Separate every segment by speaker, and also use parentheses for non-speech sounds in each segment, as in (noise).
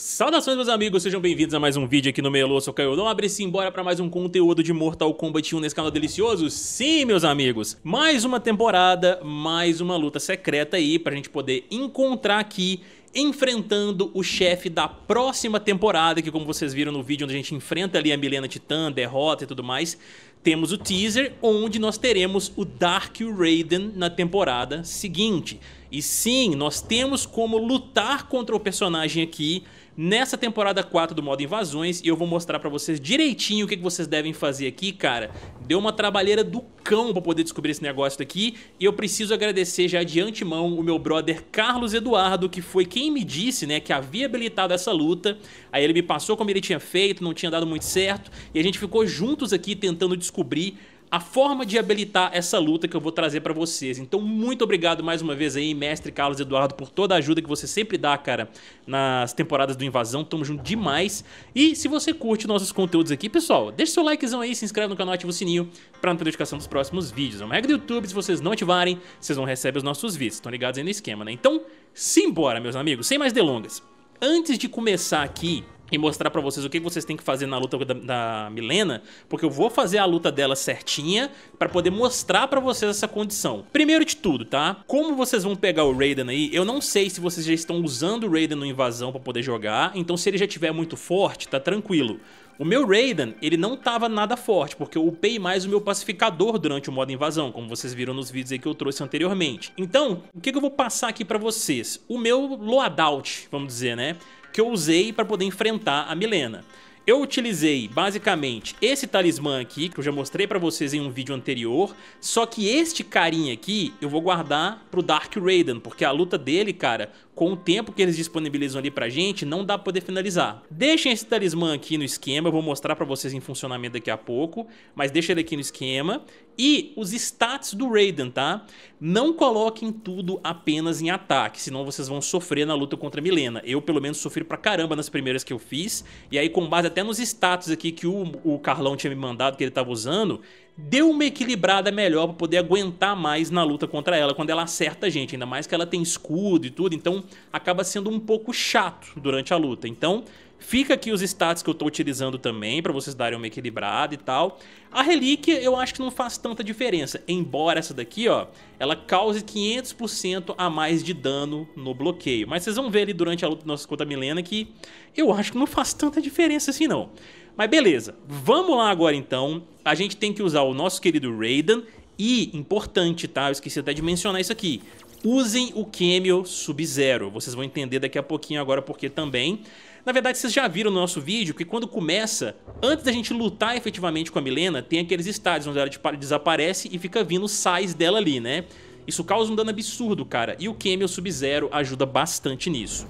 Speaker 1: Saudações meus amigos, sejam bem-vindos a mais um vídeo aqui no Melo, eu sou Caio Nobre, embora para mais um conteúdo de Mortal Kombat 1 nesse canal delicioso? Sim, meus amigos, mais uma temporada, mais uma luta secreta aí pra gente poder encontrar aqui enfrentando o chefe da próxima temporada, que como vocês viram no vídeo onde a gente enfrenta ali a Milena Titã, derrota e tudo mais, temos o teaser onde nós teremos o Dark Raiden na temporada seguinte. E sim, nós temos como lutar contra o personagem aqui nessa temporada 4 do modo invasões e eu vou mostrar pra vocês direitinho o que vocês devem fazer aqui, cara. Deu uma trabalheira do cão pra poder descobrir esse negócio daqui e eu preciso agradecer já de antemão o meu brother Carlos Eduardo, que foi quem me disse, né, que havia habilitado essa luta. Aí ele me passou como ele tinha feito, não tinha dado muito certo e a gente ficou juntos aqui tentando descobrir a forma de habilitar essa luta que eu vou trazer pra vocês. Então muito obrigado mais uma vez aí, mestre Carlos Eduardo, por toda a ajuda que você sempre dá, cara, nas temporadas do Invasão. Tamo junto demais. E se você curte nossos conteúdos aqui, pessoal, deixa seu likezão aí, se inscreve no canal, ativa o sininho pra não ter notificação dos próximos vídeos. É uma regra do YouTube, se vocês não ativarem, vocês não recebem os nossos vídeos. Estão ligados aí no esquema, né? Então, simbora, meus amigos, sem mais delongas. Antes de começar aqui e mostrar pra vocês o que vocês têm que fazer na luta da, da Milena, porque eu vou fazer a luta dela certinha pra poder mostrar pra vocês essa condição. Primeiro de tudo, tá? Como vocês vão pegar o Raiden aí, eu não sei se vocês já estão usando o Raiden no Invasão pra poder jogar, então se ele já estiver muito forte, tá tranquilo. O meu Raiden, ele não tava nada forte, porque eu upei mais o meu pacificador durante o modo invasão, como vocês viram nos vídeos aí que eu trouxe anteriormente. Então, o que, que eu vou passar aqui pra vocês? O meu loadout, vamos dizer, né? Que eu usei para poder enfrentar a Milena. Eu utilizei basicamente esse talismã aqui, que eu já mostrei pra vocês em um vídeo anterior, só que este carinha aqui eu vou guardar pro Dark Raiden, porque a luta dele, cara, com o tempo que eles disponibilizam ali pra gente, não dá pra poder finalizar. Deixem esse talismã aqui no esquema, eu vou mostrar pra vocês em funcionamento daqui a pouco, mas deixa ele aqui no esquema. E os stats do Raiden, tá? Não coloquem tudo apenas em ataque, senão vocês vão sofrer na luta contra a Milena. Eu, pelo menos, sofri pra caramba nas primeiras que eu fiz, e aí com base até nos status aqui que o, o Carlão tinha me mandado, que ele tava usando, deu uma equilibrada melhor para poder aguentar mais na luta contra ela quando ela acerta a gente, ainda mais que ela tem escudo e tudo, então acaba sendo um pouco chato durante a luta. Então, fica aqui os stats que eu estou utilizando também para vocês darem uma equilibrada e tal. A relíquia eu acho que não faz tanta diferença, embora essa daqui, ó, ela cause 500% a mais de dano no bloqueio. Mas vocês vão ver ali durante a luta nossa contra a Milena que eu acho que não faz tanta diferença assim não. Mas beleza, vamos lá agora então. A gente tem que usar o nosso querido Raiden e, importante, tá? Eu esqueci até de mencionar isso aqui. Usem o Cameo Sub-Zero. Vocês vão entender daqui a pouquinho agora porque também. Na verdade, vocês já viram no nosso vídeo que quando começa, antes da gente lutar efetivamente com a Milena, tem aqueles estádios onde ela desaparece e fica vindo sais dela ali, né? Isso causa um dano absurdo, cara. E o Cameo Sub-Zero ajuda bastante nisso.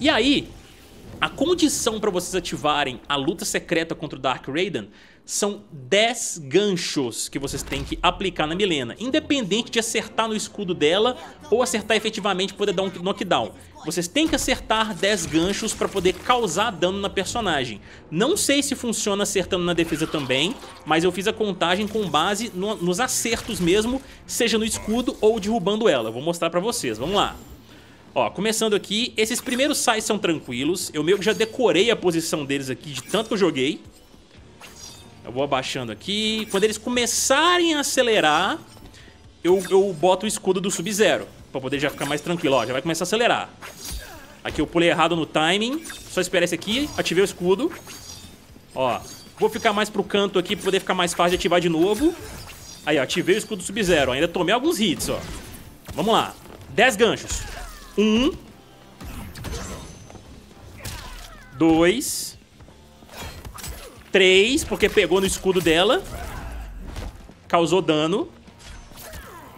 Speaker 1: E aí, a condição para vocês ativarem a luta secreta contra o Dark Raiden são 10 ganchos que vocês têm que aplicar na Milena, independente de acertar no escudo dela ou acertar efetivamente poder dar um knockdown. Vocês têm que acertar 10 ganchos para poder causar dano na personagem. Não sei se funciona acertando na defesa também, mas eu fiz a contagem com base no, nos acertos mesmo, seja no escudo ou derrubando ela. vou mostrar para vocês, vamos lá. Ó, começando aqui, esses primeiros sais são tranquilos. Eu meio que já decorei a posição deles aqui de tanto que eu joguei. Eu vou abaixando aqui. Quando eles começarem a acelerar, eu, eu boto o escudo do Sub-Zero. Pra poder já ficar mais tranquilo. Ó, já vai começar a acelerar. Aqui eu pulei errado no timing. Só esperar esse aqui. Ativei o escudo. Ó, vou ficar mais pro canto aqui pra poder ficar mais fácil de ativar de novo. Aí, ó, ativei o escudo Sub-Zero. Ainda tomei alguns hits, ó. Vamos lá. 10 ganchos. Um. Dois. Três, porque pegou no escudo dela. Causou dano.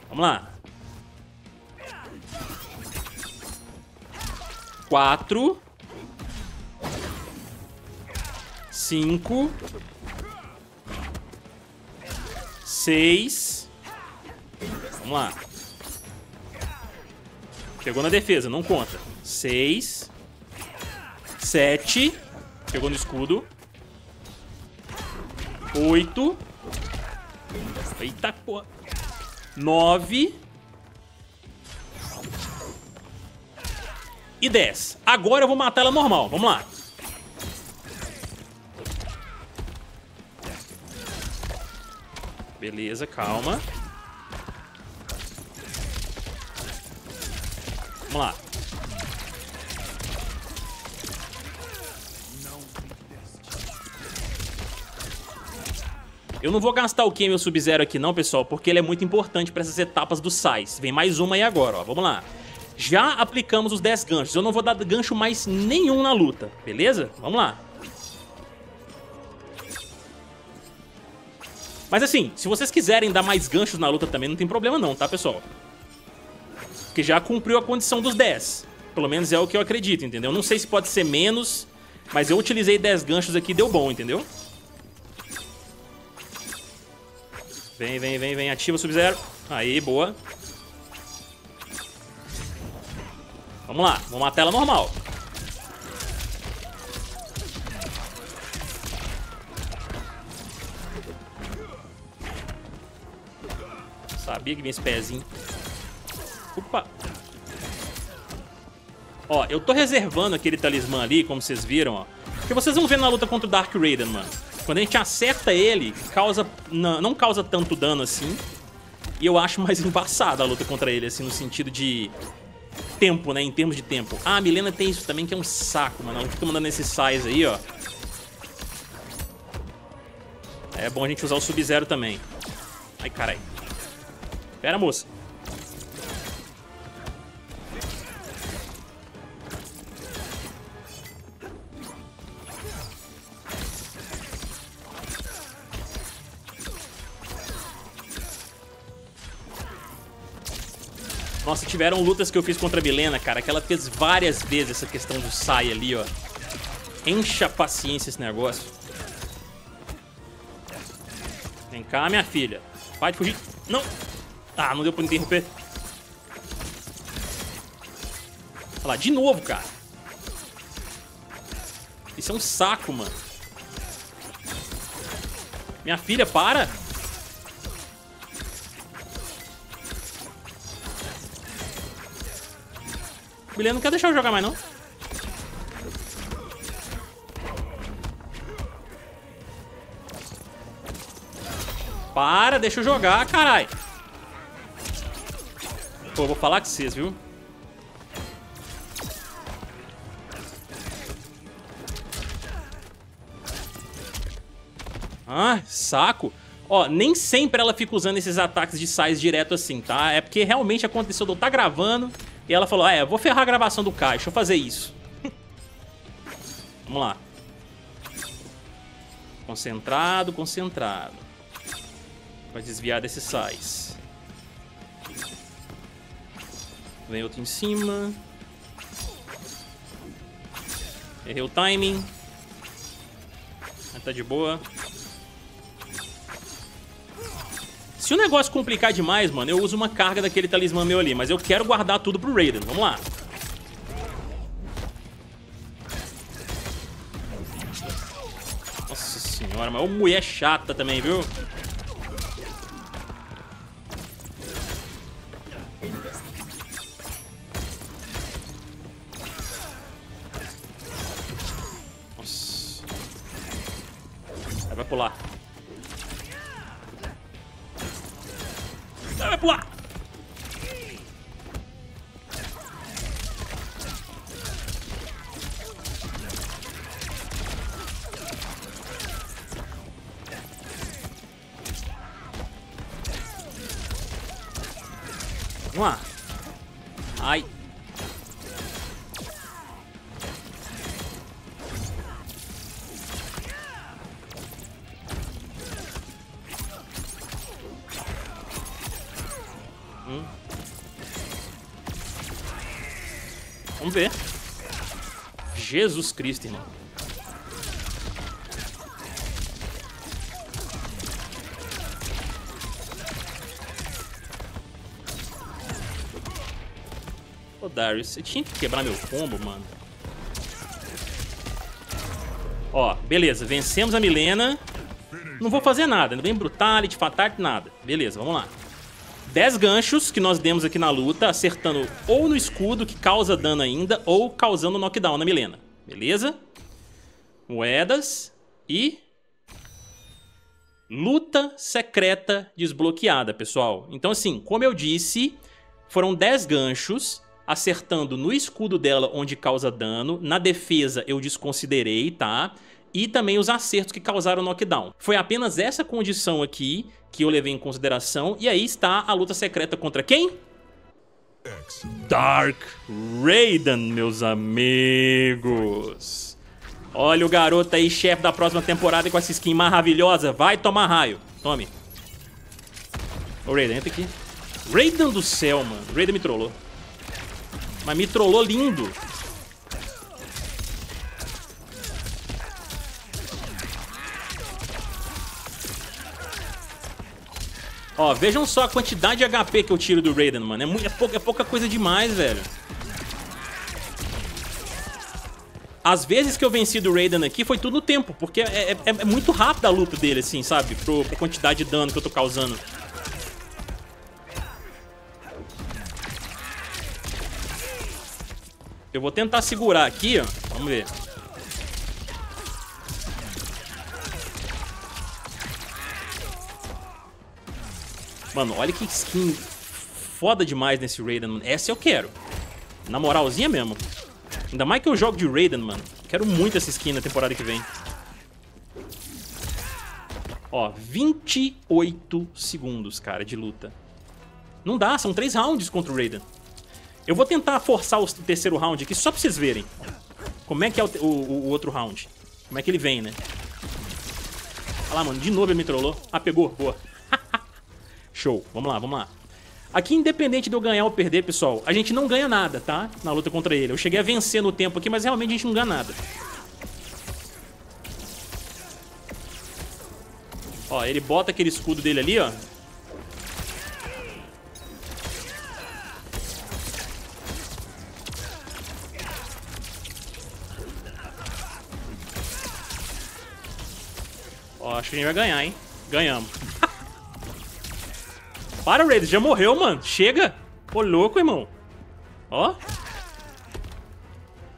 Speaker 1: Vamos lá. Quatro. Cinco. Seis. Vamos lá. Pegou na defesa, não conta. Seis. Sete. Pegou no escudo. Oito. Eita porra. Nove. e 10. Agora eu vou matar ela normal. Vamos lá. Beleza, calma. Vamos lá. Eu não vou gastar o Camel Sub-Zero aqui não, pessoal, porque ele é muito importante para essas etapas do Sais. Vem mais uma aí agora, ó. Vamos lá. Já aplicamos os 10 ganchos. Eu não vou dar gancho mais nenhum na luta, beleza? Vamos lá. Mas assim, se vocês quiserem dar mais ganchos na luta também, não tem problema não, tá, pessoal? Porque já cumpriu a condição dos 10. Pelo menos é o que eu acredito, entendeu? Não sei se pode ser menos, mas eu utilizei 10 ganchos aqui e deu bom, entendeu? Vem, vem, vem, vem. Ativa o Sub-Zero. Aí, boa. Vamos lá. Vamos matar ela normal. Sabia que vinha esse pezinho. Opa. Ó, eu tô reservando aquele talismã ali, como vocês viram, ó. Porque vocês vão ver na luta contra o Dark Raiden, mano. Quando a gente acerta ele, causa não, causa tanto dano assim. E eu acho mais (laughs) embaçada a luta contra ele, assim, no sentido de tempo, né? Em termos de tempo. Ah, a Milena tem isso também, que é um saco, mano. Ela fica mandando esses sais aí, ó. É bom a gente usar o Sub-Zero também. Ai, carai. Pera, moça. Nossa, tiveram lutas que eu fiz contra a Milena, cara, que ela fez várias vezes essa questão do sai ali, ó. Encha paciência esse negócio. Vem cá, minha filha. Pode fugir. Não. Ah, não deu pra interromper. Olha lá, de novo, cara. Isso é um saco, mano. Minha filha, para. Bilhão não quer deixar eu jogar mais, não. Para, deixa eu jogar, carai. Pô, vou falar com vocês, viu? Ah, saco. Ó, nem sempre ela fica usando esses ataques de sais direto assim, tá? É porque realmente aconteceu eu estar tá gravando e ela falou, ah, é, vou ferrar a gravação do Kai, deixa eu fazer isso. Vamos lá. Concentrado, concentrado. Vai desviar desses sais. Vem outro em cima. Errei o timing. Mas tá de boa. Se o negócio complicar demais, mano, eu uso uma carga daquele talismã meu ali. Mas eu quero guardar tudo pro Raiden. Vamos lá. Nossa senhora, mas uma mulher chata também, viu? Ai. Hum. Vamos ver. Jesus Cristo, irmão. Darius, você tinha que quebrar meu combo, mano. Ó, beleza, vencemos a Milena. Não vou fazer nada, não vem Brutality, Fatality, nada. Beleza, vamos lá. 10 ganchos que nós demos aqui na luta, acertando ou no escudo, que causa dano ainda, ou causando knockdown na Milena. Beleza? Moedas e... Luta secreta desbloqueada, pessoal. Então, assim, como eu disse, foram 10 ganchos, acertando no escudo dela, onde causa dano. Na defesa, eu desconsiderei, tá? E também os acertos que causaram knockdown. Foi apenas essa condição aqui que eu levei em consideração. E aí está a luta secreta contra quem? Dark Raiden, meus amigos. Olha o garoto aí, chefe da próxima temporada com essa skin maravilhosa. Vai tomar raio. Tome. Ô, Raiden, entra aqui. Raiden do céu, mano. Raiden me trollou. Mas me trollou lindo. Ó, vejam só a quantidade de HP que eu tiro do Raiden, mano. É, muito, é, pouca, é pouca coisa demais, velho. As vezes que eu venci do Raiden aqui foi tudo no tempo, porque é, é, é muito rápida a luta dele, assim, sabe? Pro, pra quantidade de dano que eu tô causando. Eu vou tentar segurar aqui, ó. Vamos ver. Mano, olha que skin foda demais nesse Raiden, mano. Essa eu quero. Na moralzinha mesmo. Ainda mais que eu jogo de Raiden, mano. Quero muito essa skin na temporada que vem. Ó, 28 segundos, cara, de luta. Não dá, são três rounds contra o Raiden. Eu vou tentar forçar o terceiro round aqui só pra vocês verem. Como é que é o, o, o outro round. Como é que ele vem, né? Olha lá, mano, de novo ele me trollou. Ah, pegou, boa. (laughs) Show, vamos lá, vamos lá. Aqui, independente de eu ganhar ou perder, pessoal, a gente não ganha nada, tá? Na luta contra ele. Eu cheguei a vencer no tempo aqui, mas realmente a gente não ganha nada. Ó, ele bota aquele escudo dele ali, ó. Ó, acho que a gente vai ganhar, hein? Ganhamos. Para, Raiden, já morreu, mano. Chega. Ô, louco, irmão. Ó.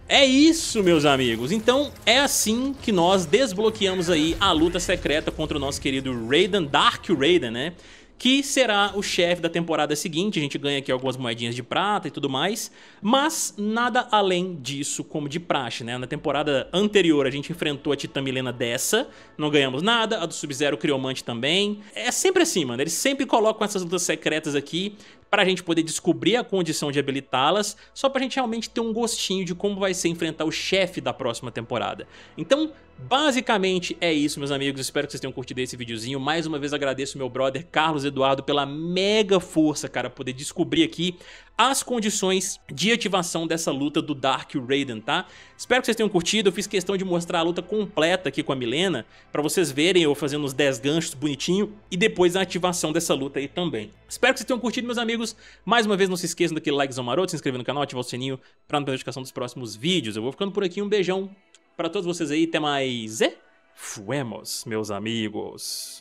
Speaker 1: É isso, meus amigos. Então, é assim que nós desbloqueamos aí a luta secreta contra o nosso querido Raiden, Dark Raiden, né? Que será o chefe da temporada seguinte. A gente ganha aqui algumas moedinhas de prata e tudo mais, mas nada além disso como de praxe, né? Na temporada anterior a gente enfrentou a Titã Milena dessa, não ganhamos nada, a do Sub-Zero Criomante também. É sempre assim, mano, eles sempre colocam essas lutas secretas aqui para a gente poder descobrir a condição de habilitá-las, só para a gente realmente ter um gostinho de como vai ser enfrentar o chefe da próxima temporada. Então, basicamente é isso, meus amigos. Espero que vocês tenham curtido esse videozinho. Mais uma vez agradeço meu brother Carlos Eduardo pela mega força, cara, poder descobrir aqui as condições de ativação dessa luta do Dark Raiden, tá? Espero que vocês tenham curtido, eu fiz questão de mostrar a luta completa aqui com a Milena, pra vocês verem eu fazendo os 10 ganchos bonitinho, e depois a ativação dessa luta aí também. Espero que vocês tenham curtido, meus amigos. Mais uma vez, não se esqueçam daquele likezão maroto, se inscrever no canal, ativar o sininho pra não perder a notificação dos próximos vídeos. Eu vou ficando por aqui, um beijão pra todos vocês aí, até mais e fuemos, meus amigos.